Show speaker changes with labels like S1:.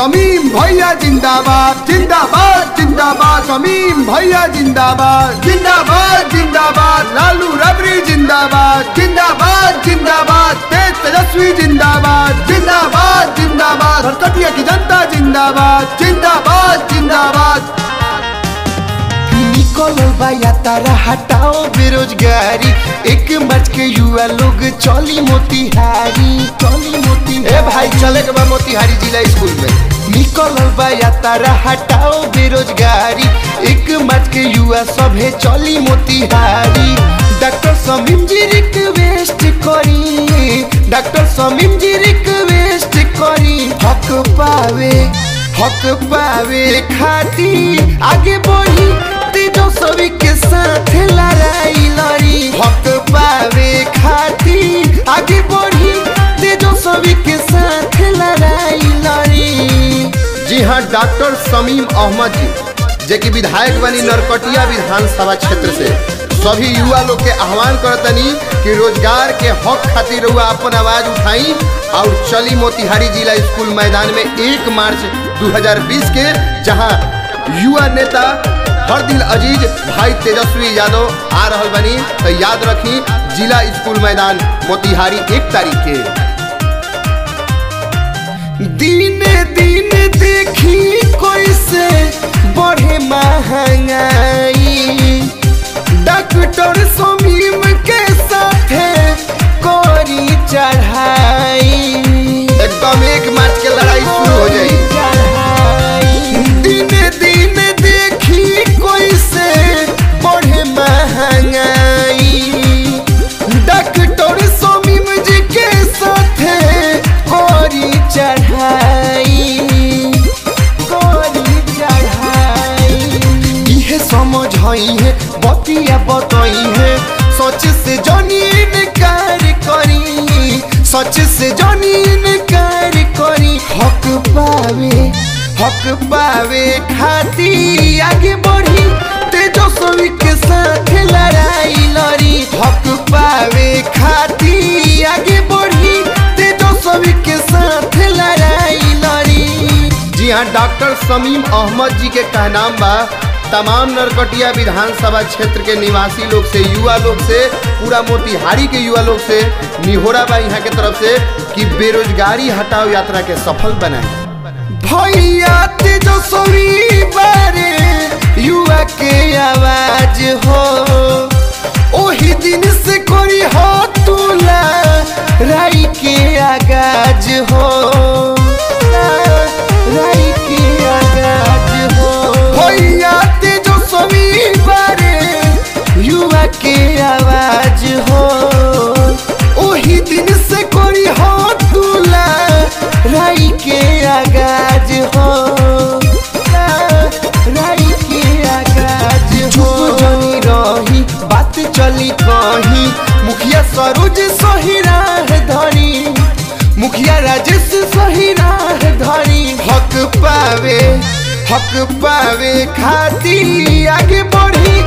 S1: समीम भैया जिंदाबाद जिंदाबाद जिंदाबाद। समीम भैया जिंदाबाद जिंदाबाद जिंदाबाद। लालू रबरी जिंदाबाद जिंदाबाद जिंदाबाद। तेज तेजस्वी जिंदाबाद जिंदाबाद जिंदाबाद। हरकटिया की जनता जिंदाबाद जिंदाबाद जिंदाबाद।
S2: यात्रा हटाओ बेरोजगारी। एक मच के युवा लोग चली मोतिहारी चली मोती
S1: ए भाई चले के बा मोतिहारी जिला स्कूल में।
S2: निकलल बा यात्रा हटाओ बेरोजगारी। एक मच के युवा सभे चली मोतिहारी। डॉक्टर समीम जी रिक्वेस्ट करी डॉक्टर समीम जी रिक्वेस्ट करी हक पावे हक पावे। खाती आगे बढ़ी।
S1: जी हाँ डॉक्टर समीम अहमद जी, जे कि विधायक बनी नरकटिया विधानसभा क्षेत्र से। सभी युवा लोग के आह्वान करतनी कि रोज़गार के हक खातिर हुआ अपन आवाज़ उठाई और चली मोतिहारी जिला स्कूल मैदान में एक मार्च 2020 के, जहाँ युवा नेता हरदिल अज़ीज़, भाई तेजस्वी यादव आ रहल बनी। तो याद रखी जिला स्कूल मैदान मोतिहारी एक तारीख के।
S2: दिन दिन देखी कैसे बढ़े हई है, बतिया बतई है। सच से जनीन कार करी, सच से जनीन कार करी। हक पावे हक पावे, खाती आगे बढ़ी तेजस्वी के साथ लड़ाई लड़ी। हक पावे, खाती आगे बढ़ी तेजस्वी के साथ लड़ाई लड़ी।
S1: जी हाँ डॉक्टर समीम अहमद जी के कहनाम बा। तमाम नरकटिया विधानसभा क्षेत्र के निवासी लोग से, युवा लोग से, पूरा मोतिहारी के युवा लोग से, निहोरा बा यहाँ के तरफ़ से कि बेरोजगारी हटाओ यात्रा के सफल बनाए।
S2: भैया तेजस्वी बारे, युवा के आवाज़ हो। ओही दिन से करी हो तुला राई के आगाज़ हो। युवा के आवाज़ हो। ओही दिन से करी हो तुला राई के आगाज़ हो। रही, बात चली कही। मुखिया सरोज सही राह धरी मुखिया राजेश सही राह धरी हक पावे हक पावे खाती आगे बढ़ी।